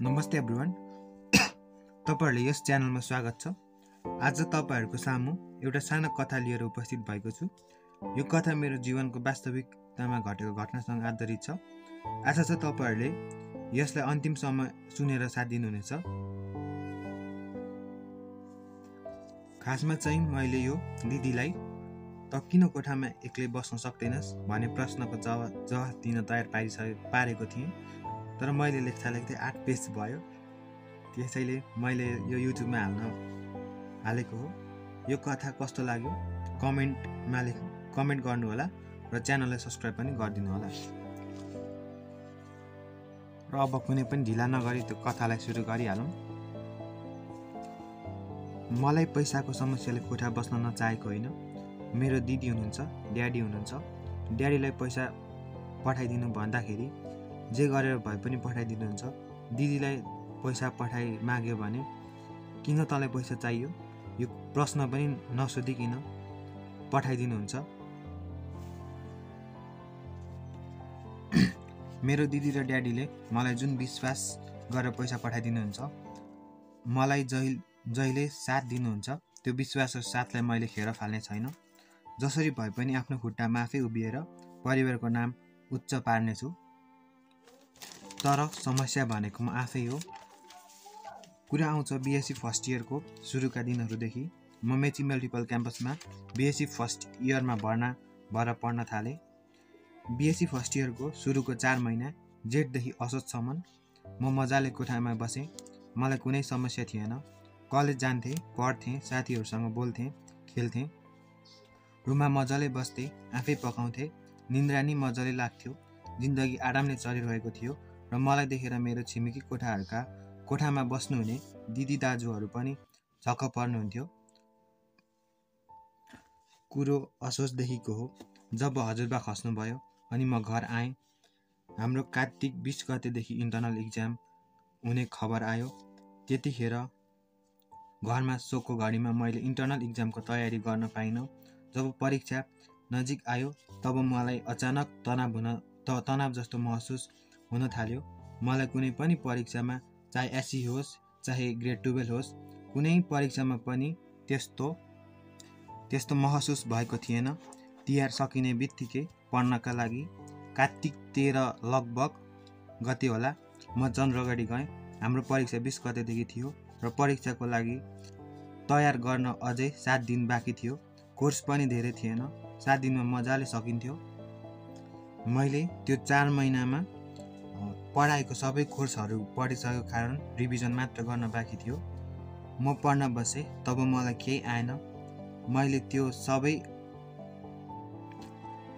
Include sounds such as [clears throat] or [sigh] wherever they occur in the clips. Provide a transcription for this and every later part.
नमस्ते एभ्रिवान तपाईँहरूले यस च्यानलमा स्वागत छ। आज तपाईँहरूको सामु एउटा सानो कथा लिएर उपस्थित भएको छु। यो कथा मेरो जीवनको वास्तविकतामा घटेको घटनासँग आधारित छ। आशा छ तपाईँहरूले यसलाई अन्तिमसम्म सुनेर साथ दिनुहुनेछ। खासमा चाहिँ मैले यो दिदीलाई त किन कोठामा एक्लै बस्न सक्दैनस्? भन्ने प्रश्नको जवाब जवाफ दिन तयार पारिसके पारेको थिएँ। तर मैले लेख्दा लेख्दै आठ पेज भयो। त्यसैले मैले यो युट्युबमा हाल्न हालेको हो। यो कथा कस्तो लाग्यो कमेन्टमा लेख कमेन्ट गर्नुहोला र च्यानललाई सब्सक्राइब पनि गरिदिनु होला। र अब कुनै पनि ढिला नगरी त्यो कथालाई सुरु गरिहालौँ। मलाई पैसाको समस्याले कोठा बस्न नचाहेको होइन। मेरो दिदी हुनुहुन्छ ड्याडी हुनुहुन्छ। ड्याडीलाई पैसा पठाइदिनु भन्दाखेरि जे गरेर भए पनि पठाइदिनुहुन्छ। दिदीलाई पैसा पठाइ माग्यो भने किन तँलाई पैसा चाहियो? यो प्रश्न पनि नसोधिकन पठाइदिनुहुन्छ। मेरो दिदी र ड्याडीले मलाई जुन विश्वास गरेर पैसा पठाइदिनुहुन्छ मलाई जहि जहिले साथ दिनुहुन्छ त्यो विश्वास र साथलाई मैले खेर फाल्ने छैन। जसरी भए पनि आफ्नो खुट्टामा आफै उभिएर परिवारको नाम उच्च पार्नेछु। तर समस्या भनेको म आफै हो। कुरा आउँछ बिएससी फर्स्ट इयरको सुरुका दिनहरूदेखि। म मेची मल्टिपल क्याम्पसमा बिएससी फर्स्ट इयरमा भर्ना भएर पढ्न थालेँ। बिएससी फर्स्ट इयरको सुरुको चार महिना जेठदेखि असोजसम्म म मजाले कोठामा बसेँ। मलाई कुनै समस्या थिएन। कलेज जान्थेँ पढ्थेँ साथीहरूसँग बोल्थेँ खेल्थेँ। रुममा मजाले बस्थेँ आफै पकाउँथेँ। निन्द्रा नि मजाले लाग्थ्यो। जिन्दगी आरामले चलिरहेको थियो। र मलाई देखेर मेरो छिमेकी कोठाहरूका कोठामा बस्नुहुने दिदी दाजुहरू पनि झक्क पर्नुहुन्थ्यो। कुरो असोजदेखिको हो। जब हजुरबा खस्नुभयो अनि म घर आएँ हाम्रो कार्तिक बिस गतेदेखि इन्टर्नल इक्जाम हुने खबर आयो। त्यतिखेर घरमा सोकको घडीमा मैले इन्टर्नल इक्जामको तयारी गर्न पाइनँ। जब परीक्षा नजिक आयो तब मलाई अचानक तनाव हुन त तनाव जस्तो महसुस हुन थाल्यो। मलाई कुनै पनि परीक्षामा चाहे एससी होस् चाहे ग्रेड टुवेल्भ होस् कुनै परीक्षामा पनि त्यस्तो त्यस्तो महसुस भएको थिएन। तिहार सकिने बित्तिकै पढ्नका लागि कार्तिक तेह्र लगभग गते होला। म चन्द्रगढी गएँ। हाम्रो परीक्षा बिस गतेदेखि थियो र परीक्षाको लागि तयार गर्न अझै सात दिन बाँकी थियो। कोर्स पनि धेरै थिएन। सात दिनमा मजाले सकिन्थ्यो। मैले त्यो चार महिनामा पढाएको सबै कोर्सहरू पढिसकेको कारण रिभिजन मात्र गर्न बाँकी थियो। म पढ्न बसेँ तब मलाई केही आएन। मैले त्यो सबै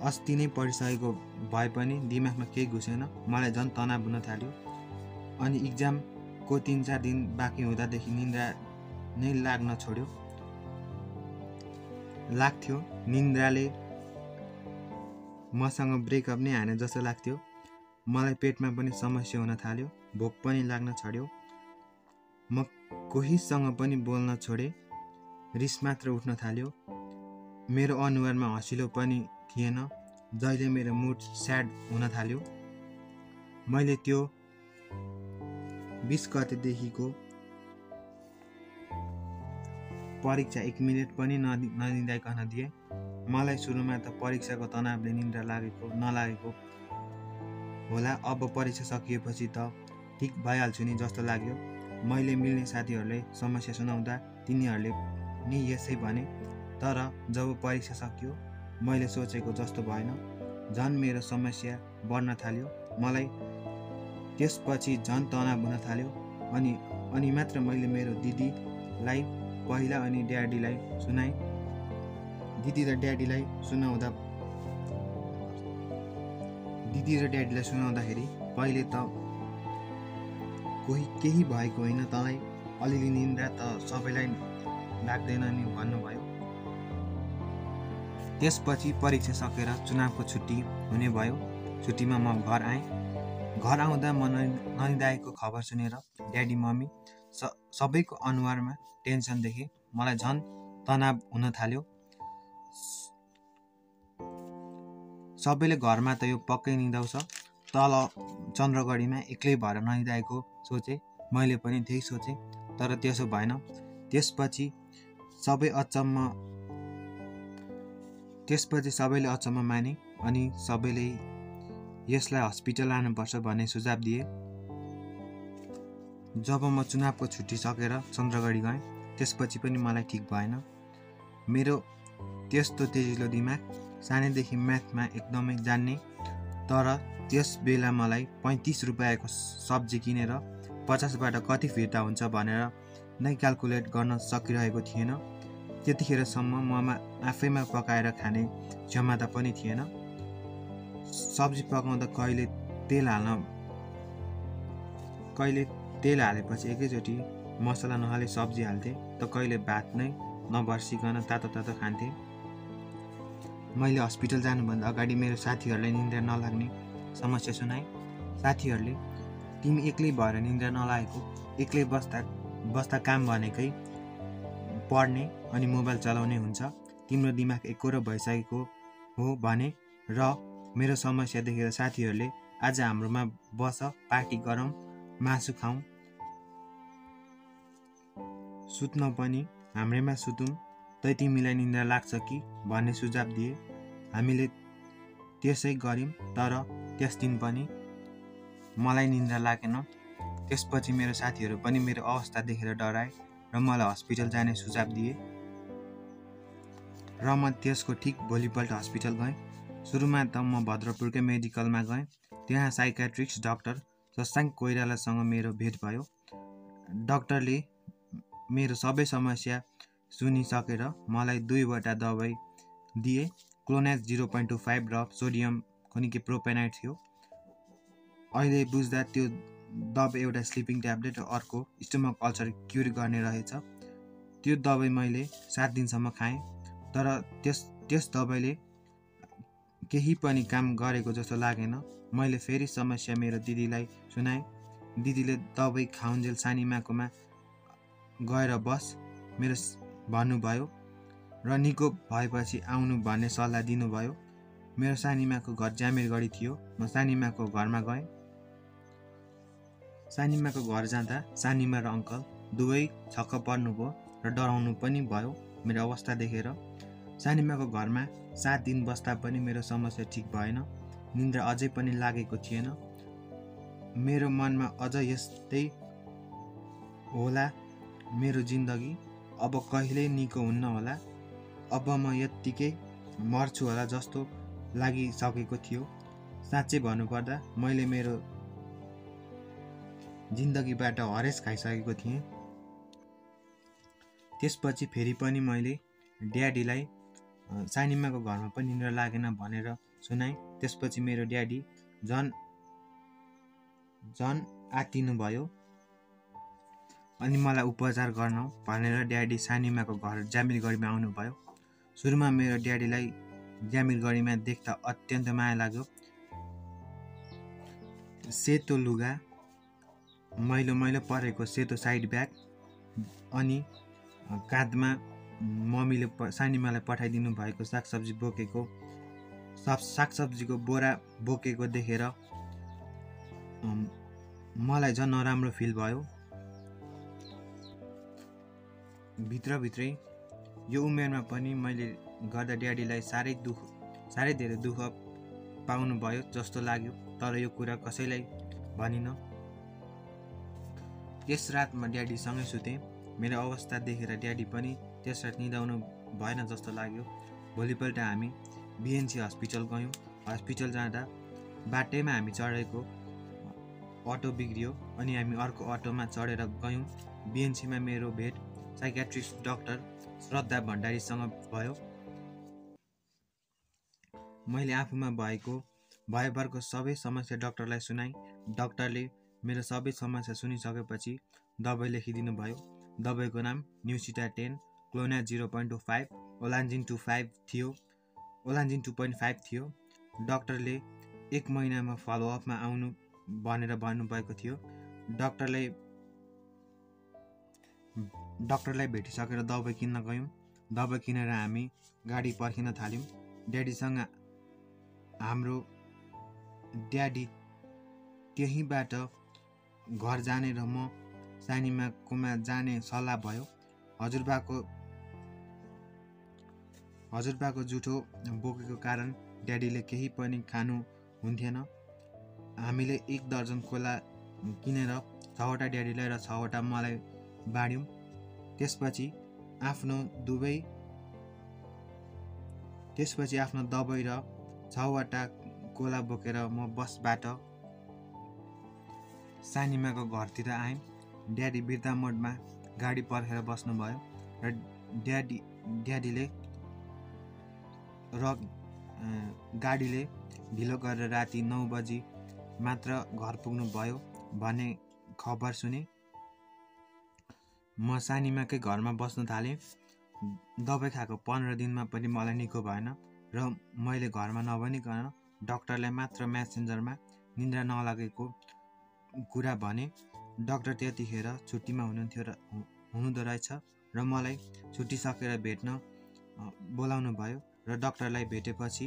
अस्ति नै पढिसकेको भए पनि दिमागमा केही घुसेन। मलाई झन् तनाव हुन थाल्यो। अनि इक्जामको तिन चार दिन बाँकी हुँदादेखि निन्द्रा नै लाग्न छोड्यो। लाग्थ्यो। निन्द्राले मसँग ब्रेकअप नै हाने जस्तो लाग्थ्यो। मलाई पेटमा पनि समस्या हुन थाल्यो भोक पनि लाग्न छोड्यो। म कोहीसँग पनि बोल्न छोडेँ रिस मात्र उठ्न थाल्यो। मेरो अनुहारमा हँसिलो पनि थिएन जहिले मेरो मुड स्याड हुन थाल्यो। मैले त्यो बिस गतेदेखिको परीक्षा एक मिनट पनि नदि नदिँदाइकन दिएँ। मलाई सुरुमा त परीक्षाको तनावले निन्द्रा लागेको नलागेको होला। अब परीक्षा सकिएपछि त ठिक भइहाल्छु नि जस्तो लाग्यो। मैले मिल्ने साथीहरूले समस्या सुनाउँदा तिनीहरूले नि यसै भने। तर जब परीक्षा सकियो मैले सोचेको जस्तो भएन। झन् मेरो समस्या बढ्न थाल्यो। मलाई त्यसपछि झन् तनाव हुन थाल्यो। अनि अनि मात्र मैले मेरो दिदीलाई पहिला अनि ड्याडीलाई सुनाएँ। दिदी र ड्याडीलाई सुनाउँदा दिदी र ड्याडीलाई सुनाउँदाखेरि पहिले त कोही केही भएको होइन तँलाई। अलिअलि निन्द्रा त सबैलाई लाग्दैन नि भन्नुभयो। त्यसपछि परीक्षा सकेर चुनावको छुट्टी हुने भयो। छुट्टीमा म घर आएँ। घर आउँदा म ननिदाएको खबर सुनेर ड्याडी मम्मी स सबैको अनुहारमा टेन्सन देखेँ। मलाई झन् तनाव हुन थाल्यो। सबैले घरमा त यो पक्कै निदाउँछ। तल चन्द्रगढीमा एक्लै भएर ननिदाएको सोचे। मैले पनि त्यही सोचेँ तर त्यसो भएन। त्यसपछि सबै अचम्म त्यसपछि सबैले अचम्म माने अनि सबैले यसलाई हस्पिटल लानुपर्छ भन्ने सुझाव दिए। जब म चुनावको छुट्टी सकेर चन्द्रगढी गएँ त्यसपछि पनि मलाई ठिक भएन। मेरो त्यस्तो तेजिलो दिमाग सानैदेखि म्याथमा एकदमै जान्ने तर त्यस बेला मलाई पैँतिस रुपियाँको सब्जी किनेर पचासबाट कति फिर्ता हुन्छ भनेर नै क्यालकुलेट गर्न सकिरहेको थिएन। त्यतिखेरसम्म ममा आफैमा पकाएर खाने क्षमता पनि थिएन। सब्जी पकाउँदा कहिले तेल हाल्न कहिले तेल हालेपछि एकैचोटि मसला नहाले सब्जी हाल्थेँ त कहिले भात नै नबर्सिकन तातो तातो खान्थेँ। मैले हस्पिटल जानुभन्दा अगाडि मेरो साथीहरूलाई निन्द्रा नलाग्ने समस्या सुनाएँ। साथीहरूले तिमी एक्लै भएर निन्द्रा नलागेको एक्लै बस्दा बस्दा काम भनेकै पढ्ने अनि मोबाइल चलाउने हुन्छ। तिम्रो दिमाग एकोरो भइसकेको हो भने र मेरो समस्या देखेर साथीहरूले आज हाम्रोमा बस पार्टी गरौँ मासु खाउँ सुत्न पनि हाम्रैमा सुतौँ तै तिमीलाई निन्द्रा लाग्छ कि भन्ने सुझाव दिए। हामीले त्यसै गऱ्यौँ तर त्यस दिन पनि मलाई निन्द्रा लागेन। त्यसपछि मेरो साथीहरू पनि मेरो अवस्था देखेर डराए र मलाई हस्पिटल जाने सुझाव दिए र म त्यसको ठिक भोलिपल्ट हस्पिटल गएँ। सुरुमा त म भद्रपुरकै मेडिकलमा गएँ। त्यहाँ साइकाट्रिक्स डाक्टर शशाङ्क कोइरालासँग मेरो भेट भयो। डाक्टरले मेरो सबै समस्या सुनिसकेर मलाई दुईवटा दबाई दिए। Clonex zero point two five र सोडियम कुनै के प्रोपेनाइट थियो। अहिले बुझ्दा त्यो दबाई एउटा स्लिपिङ ट्याब्लेट र अर्को स्टमक अल्सर क्युर गर्ने रहेछ। त्यो दबाई मैले सात दिनसम्म खाएँ तर त्यस त्यस दबाईले केही पनि काम गरेको जस्तो लागेन। मैले फेरि समस्या मेरो दिदीलाई सुनाएँ। दिदीले दबाई खाउन्जेल सानीमाकोमा गएर बस मेरो भन्नुभयो र निको भएपछि आउनु भन्ने सल्लाह दिनुभयो। मेरो सानीमाको घर जामिरगढी थियो। म सानीमाको घरमा गएँ। सानीमाको घर जाँदा सानीमा र अङ्कल दुवै छक्क पर्नुभयो र डराउनु पनि भयो मेरो अवस्था देखेर। सानीमाको घरमा सात दिन बस्दा पनि मेरो समस्या ठिक भएन। निन्द्रा अझै पनि लागेको थिएन। मेरो मनमा अझ यस्तै होला मेरो जिन्दगी। अब कहिल्यै निको हुन्न होला। अब म यत्तिकै मर्छु होला जस्तो लागिसकेको थियो। साँच्चै भन्नुपर्दा मैले मेरो जिन्दगीबाट हरेस खाइसकेको थिएँ। त्यसपछि फेरि पनि मैले ड्याडीलाई सानिमाको घरमा पनि निन्द्रा लागेन भनेर सुनाएँ। त्यसपछि मेरो ड्याडी झन् झन् आत्तिनु भयो अनि मलाई उपचार गर्न भनेर ड्याडी सानिमाको घर जामिरगढीमा आउनुभयो। सुरुमा मेरो ड्याडीलाई जामिरगढीमा देख्दा अत्यन्त माया लाग्यो। सेतो लुगा मैलो मैलो परेको सेतो साइड ब्याग अनि काँधमा मम्मीले प सानीमालाई पठाइदिनु भएको सागसब्जी बोकेको साग सागसब्जीको बोरा बोकेको देखेर मलाई झन् नराम्रो फिल भयो। भित्रभित्रै यो उमेरमा पनि मैले गर्दा ड्याडीलाई साह्रै दुःख साह्रै धेरै दुःख पाउनुभयो जस्तो लाग्यो। तर यो कुरा कसैलाई भनिनँ। त्यस रात म ड्याडीसँगै सुतेँ। मेरो अवस्था देखेर ड्याडी पनि त्यस रात निदाउनु भएन जस्तो लाग्यो। भोलिपल्ट हामी बिएनसी हस्पिटल गयौँ। हस्पिटल जाँदा बाटैमा हामी चढेको अटो बिग्रियो अनि हामी अर्को अटोमा चढेर गयौँ। बिएनसीमा मेरो भेट साइकेट्रिस्ट डाक्टर श्रद्धा भण्डारीसँग भयो। मैले आफूमा भएको भयभरको सबै समस्या डाक्टरलाई सुनाएँ डाक्टरले मेरो सबै समस्या सुनिसकेपछि दबाई लेखिदिनु भयो दबाईको नाम न्युसिटा टेन क्लोना जिरो पोइन्ट टू फाइभ ओलान्जिन टू फाइभ थियो। ओलान्जिन टू पोइन्ट फाइभ थियो। डाक्टरले एक महिनामा फलोअपमा आउनु भनेर भन्नुभएको थियो। डाक्टरले डाक्टरलाई भेटिसकेर दबाई किन्न गयौँ। दबाई किनेर हामी गाडी पर्खिन थाल्यौँ। ड्याडीसँग हाम्रो ड्याडी त्यहीँबाट घर जाने र म सानीमाकोमा जाने सल्लाह भयो। हजुरबाको हजुरबाको जुठो बोकेको कारण ड्याडीले केही पनि खानु हुन्थेन। हामीले एक दर्जन कोला किनेर छवटा ड्याडीलाई र छवटा मलाई बाँड्यौँ। त्यसपछि आफ्नो दुवै त्यसपछि आफ्नो दबाई र छवटा कोला बोकेर म बसबाट सानिमाको घरतिर आएँ। ड्याडी बिर्ता मोडमा गाडी पर्खेर बस्नुभयो र ड्याडी ड्याडीले र गाडीले ढिलो गरेर राति नौ बजी मात्र घर पुग्नुभयो भन्ने खबर सुने म सानीमाकै घरमा बस्न थालेँ। दबाई खाएको पन्ध्र दिनमा पनि मलाई निको भएन र मैले घरमा नभनिकन डक्टरलाई मात्र म्यासेन्जरमा निन्द्रा नलागेको कुरा भने डक्टर त्यतिखेर छुट्टीमा हुनुहुन्थ्यो र हुनुहुँदो रहेछ र मलाई छुट्टी सकेर भेट्न बोलाउनु भयो र डक्टरलाई भेटेपछि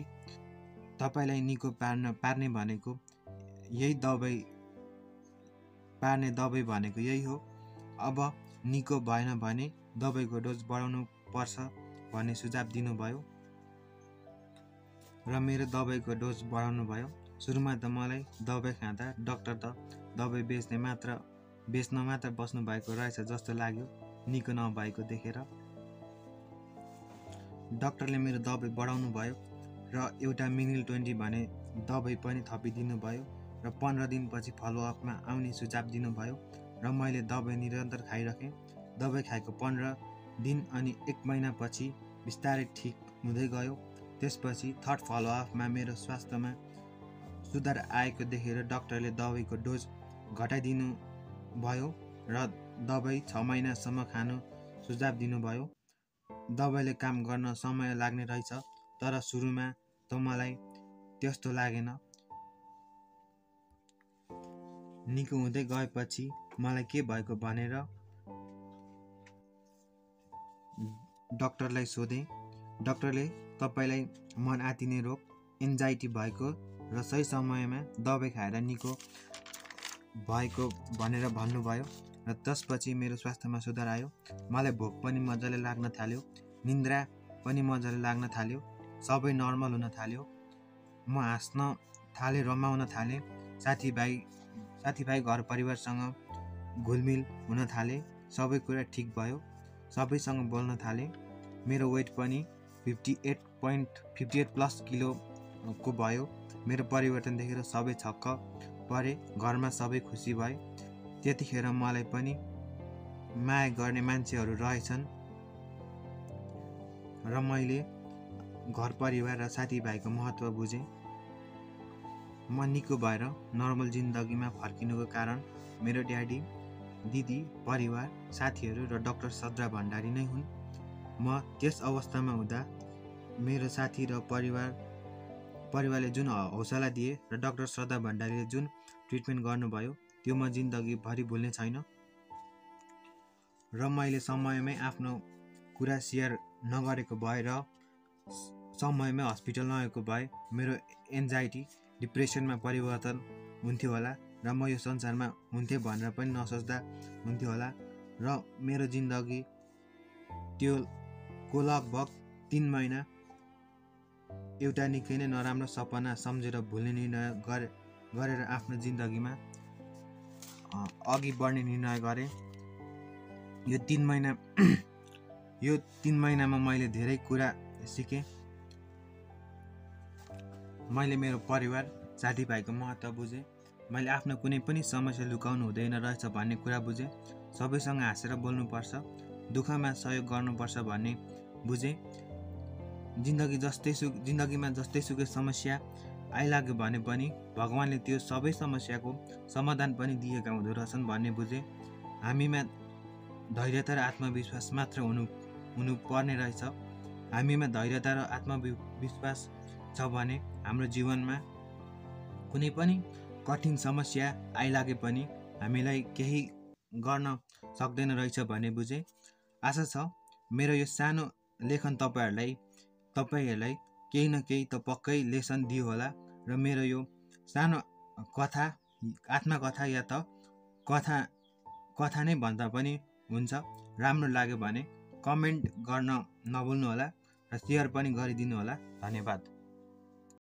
तपाईँलाई निको पार्न पार्ने भनेको यही दबाई पार्ने दबाई भनेको यही हो। अब निको भएन भने दबाईको डोज बढाउनु पर्छ भन्ने सुझाव दिनुभयो। र मेरो दबाईको डोज बढाउनु भयो सुरुमा त मलाई दबाई खाँदा डक्टर त दबाई बेच्ने मात्र बेच्न मात्र बस्नु भएको रहेछ जस्तो लाग्यो निको नभएको देखेर। डक्टरले मेरो दबाई बढाउनु भयो र एउटा मिनिल ट्वेन्टी भने दबाई पनि थपिदिनु भयो र पन्ध्र दिनपछि फलोअपमा आउने सुझाव दिनुभयो। र मैले दबाई निरन्तर खाइरहेँ दबाई खाएको पन्ध्र दिन अनि एक महिनापछि बिस्तारै ठिक हुँदै गयो। त्यसपछि थर्ड फलोअपमा मेरो स्वास्थ्यमा सुधार आएको देखेर डक्टरले दबाईको डोज घटाइदिनु भयो र दबाई छ महिनासम्म खानु सुझाव दिनुभयो। दबाईले काम गर्न समय लाग्ने रहेछ तर सुरुमा त मलाई त्यस्तो लागेन। निको हुँदै गएपछि मलाई के भएको भनेर डक्टरलाई सोधेँ। डक्टरले तपाईँलाई मन आतिने रोग एन्जाइटी भएको र सही समयमा दबाई खाएर निको भएको भनेर भन्नुभयो र त्यसपछि मेरो स्वास्थ्यमा सुधार आयो। मलाई भोक पनि मजाले लाग्न थाल्यो निन्द्रा पनि मजाले लाग्न थाल्यो सबै नर्मल हुन थाल्यो। म हाँस्न थालेँ रमाउन थालेँ। साथीभाइ साथीभाइ घर परिवारसँग घुलमिल हुन थालेँ सबै कुरा ठिक भयो। सबैसँग बोल्न थालेँ। मेरो वेट पनि fifty eight point fifty eight plus किलोको भयो। मेरो परिवर्तन देखेर सबै छक्क परे। घरमा सबै खुसी भए। त्यतिखेर मलाई पनि माया गर्ने मान्छेहरू रहेछन्। र मैले घर परिवार र साथीभाइको महत्त्व बुझेँ। म निको भएर नर्मल जिन्दगीमा फर्किनुको कारण मेरो ड्याडी दिदी परिवार साथीहरू र डक्टर सद्रा भण्डारी नै हुन्। म त्यस अवस्थामा हुँदा मेरो साथी र परिवार परिवारले जुन हौसला दिए र डक्टर श्रद्धा भण्डारीले जुन ट्रिटमेन्ट गर्नुभयो त्यो म जिन्दगीभरि भुल्ने छैन। र मैले समयमै आफ्नो कुरा सेयर नगरेको भए र समयमै हस्पिटल नगएको भए मेरो एन्जाइटी डिप्रेसनमा परिवर्तन हुन्थ्यो होला। र म यो संसारमा हुन्थेँ भनेर पनि नसोच्दा हुन्थ्यो होला। र मेरो जिन्दगी त्यो को लगभग तिन महिना एउटा निकै नै नराम्रो सपना सम्झेर भुल्ने निर्णय गरे गरेर आफ्नो जिन्दगीमा अघि बढ्ने निर्णय गरेँ। यो तिन महिना [clears throat] यो तिन महिनामा मैले धेरै कुरा सिकेँ। मैले मेरो परिवार साथीभाइको महत्त्व बुझेँ। मैले आफ्नो कुनै पनि समस्या लुकाउनु हुँदैन रहेछ भन्ने कुरा बुझेँ। सबैसँग हाँसेर बोल्नुपर्छ दुःखमा सहयोग गर्नुपर्छ भन्ने बुझेँ। जिन्दगी जस्तै सु जिन्दगीमा जस्तै सुकै समस्या आइलाग्यो भने पनि भगवान्ले त्यो सबै समस्याको समाधान पनि दिएका हुँदो रहेछन् भन्ने बुझेँ। हामीमा धैर्यता र आत्मविश्वास मात्र हुनु हुनुपर्ने रहेछ। हामीमा धैर्यता र आत्मविश्वास छ भने हाम्रो जीवनमा कुनै पनि कठिन समस्या आइलागे पनि हामीलाई केही गर्न सक्दैन रहेछ भन्ने बुझेँ। आशा छ मेरो यो सानो लेखन तपाईँहरूलाई तपाईँहरूलाई केही न केही त पक्कै लेसन दियो होला र मेरो यो सानो कथा आत्मकथा या त कथा कथा नै भन्दा पनि हुन्छ राम्रो लाग्यो भने कमेन्ट गर्न नभुल्नुहोला र सेयर पनि गरिदिनु होला धन्यवाद।